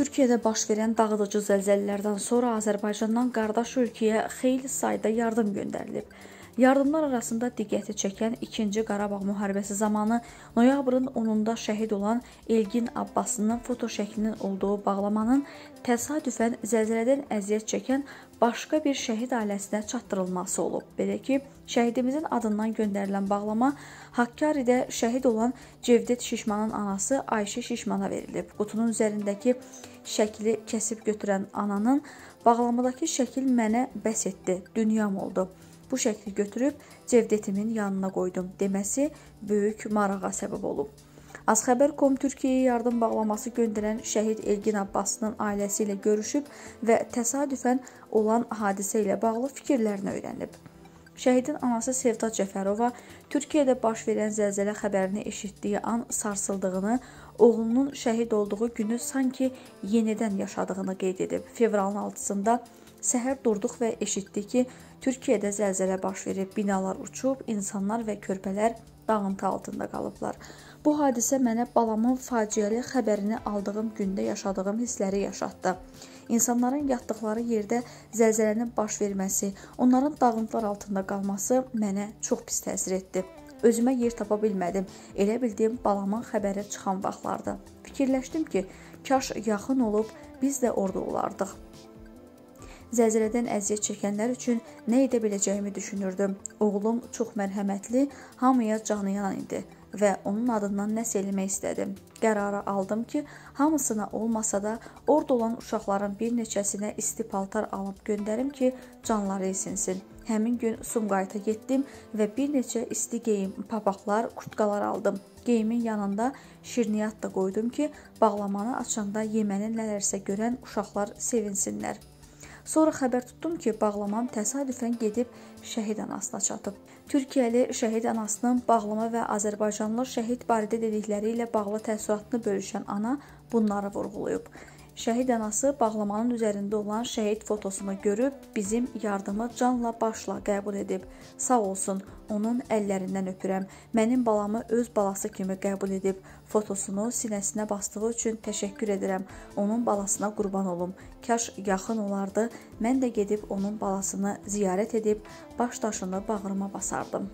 Türkiyədə baş verən dağıdıcı zəlzələlərdən sonra Azərbaycandan qardaş ölkəyə xeyli sayda yardım göndərilib. Yardımlar arasında diqqəti çəkən 2-ci Qarabağ müharibəsi zamanı noyabrın 10-da şəhid olan Elgin Abbasının foto şəklinin olduğu bağlamanın təsadüfən zəlzələdən əziyyət çəkən başqa bir şəhid ailəsinə çatdırılması olub. Belə ki, şəhidimizin adından göndərilən bağlama Hakkaridə şəhid olan Cevdet Şişmanın anası Ayşə Şişmana verilib. Qutunun üzərindəki şəkli kəsib götürən ananın bağlamadakı şəkil mənə bəs etdi, dünyam oldu bu şəkli götürüb Cevdetimin yanına qoydum deməsi böyük marağa səbəb olub. Azxəbər.com Türkiyəyə yardım bağlaması göndərən şəhid Elgin Abbasının ailəsi ilə görüşüb və təsadüfən olan hadisə ilə bağlı fikirlərini öyrənib. Şəhidin anası Sevda Cəfərova Türkiyədə baş verən zəlzələ xəbərini eşitdiyi an sarsıldığını, oğlunun şəhid olduğu günü sanki yenidən yaşadığını qeyd edib. Fevralın 6-sında Səhər durduq və eşitdik ki, Türkiyədə zəlzələ baş verib, binalar uçub, insanlar və körpələr dağıntı altında qalıblar. Bu hadisə mənə balamın faciəli xəbərini aldığım gündə yaşadığım hissləri yaşatdı. İnsanların yatdıqları yerdə zəlzələnin baş verməsi, onların dağıntılar altında qalması mənə çox pis təsir etdi. Özümə yer tapa bilmədim. Elə bildiyim balamın xəbəri çıxan vaxtlardı. Fikirləşdim ki, kaş yaxın olub biz də orada olardıq. Zəlzələdən əziyyət çəkənlər üçün nə edə biləcəyimi düşünürdüm. Oğlum çox mərhəmətli, hamıya canı yanan idi və onun adından nəsə eləmək istədim. Qərarı aldım ki, hamısına olmasa da orada olan uşaqların bir neçəsinə isti paltar alıb göndərim ki, canları isinsin. Həmin gün Sumqayıta getdim və bir neçə isti geyim, papaqlar, kurtkalar aldım. Geyimin yanında şirniyyat da qoydum ki, bağlamanı açanda yemənin nələrsə görən uşaqlar sevinsinlər. Sonra xəbər tutdum ki, bağlamam təsadüfən gedib şəhid anasına çatıb. Türkiyəli şəhid anasının bağlama və Azərbaycanlı şəhid barədə dedikləri ilə bağlı təəssüratını bölüşən ana bunları vurğulayıb. Şəhid anası bağlamanın üzərində olan şəhid fotosunu görüb bizim yardımı canla başla qəbul edib. Sağ olsun, onun əllərindən öpürəm. Mənim balamı öz balası kimi qəbul edib. Fotosunu sinəsinə basdığı üçün təşəkkür edirəm. Onun balasına qurban olum. Kaş yaxın olardı. Mən də gedib onun balasını ziyarət edib baş daşını bağrıma basardım.